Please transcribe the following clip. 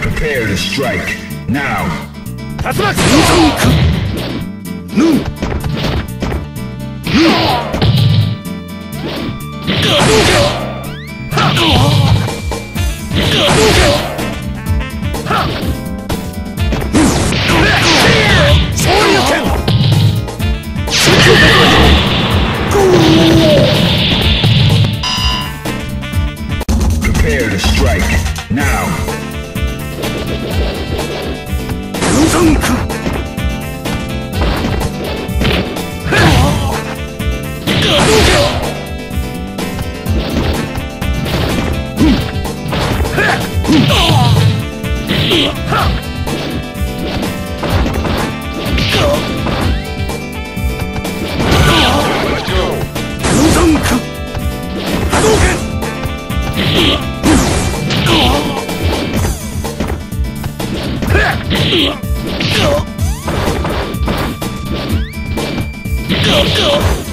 Prepare to strike. Now! Tatsumax! Move! Prepare to strike. Now. 無残空無残空波動拳 Go, go!